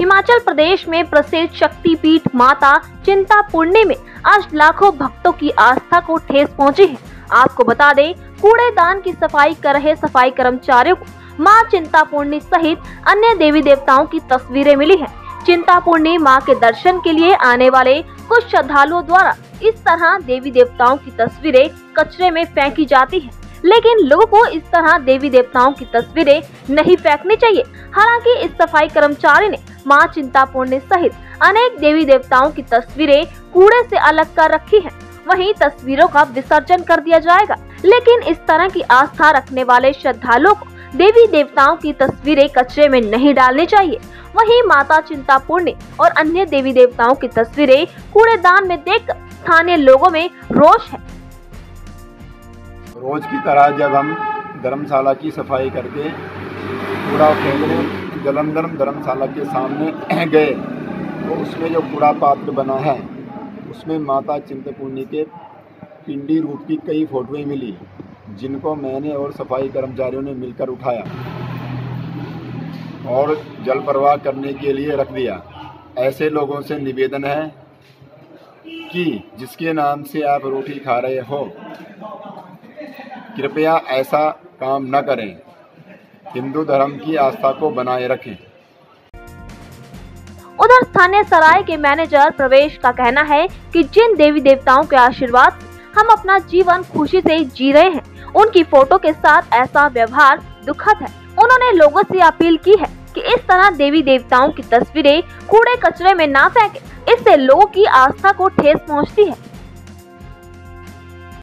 हिमाचल प्रदेश में प्रसिद्ध शक्तिपीठ माता चिंतापूर्णी में आज लाखों भक्तों की आस्था को ठेस पहुँची है आपको बता दें, कूड़ेदान की सफ़ाई कर रहे सफ़ाई कर्मचारियों को माँ चिंतापूर्णी सहित अन्य देवी देवताओं की तस्वीरें मिली हैं। चिंतापूर्णी माँ के दर्शन के लिए आने वाले कुछ श्रद्धालुओं द्वारा इस तरह देवी देवताओं की तस्वीरें कचरे में फेंकी जाती हैं। लेकिन लोगों को इस तरह देवी देवताओं की तस्वीरें नहीं फेंकनी चाहिए। हालाँकि इस सफ़ाई कर्मचारी ने माँ चिंतापूर्णी सहित अनेक देवी देवताओं की तस्वीरें कूड़े से अलग कर रखी हैं। वहीं तस्वीरों का विसर्जन कर दिया जाएगा। लेकिन इस तरह की आस्था रखने वाले श्रद्धालुओं को देवी देवताओं की तस्वीरें कचरे में नहीं डालनी चाहिए। वहीं माता चिंतापूर्णी और अन्य देवी देवताओं की तस्वीरें कूड़ेदान में देख स्थानीय लोगों में रोष है। रोज की तरह जब हम धर्मशाला की सफ़ाई करके कूड़ा फेंकने जलंधर धर्मशाला के सामने गए तो उसमें जो कूड़ा पात्र बना है, उसमें माता चिंतपूर्णी के पिंडी रूप की कई फोटोएँ मिली, जिनको मैंने और सफ़ाई कर्मचारियों ने मिलकर उठाया और जल प्रवाह करने के लिए रख दिया। ऐसे लोगों से निवेदन है कि जिसके नाम से आप रोटी खा रहे हो कृपया ऐसा काम न करें। हिंदू धर्म की आस्था को बनाए रखें। उधर स्थानीय सराय के मैनेजर प्रवेश का कहना है कि जिन देवी देवताओं के आशीर्वाद हम अपना जीवन खुशी से जी रहे हैं, उनकी फ़ोटो के साथ ऐसा व्यवहार दुखद है। उन्होंने लोगों से अपील की है कि इस तरह देवी देवताओं की तस्वीरें कूड़े कचरे में ना फेंके। इससे लोगों की आस्था को ठेस पहुँचती है।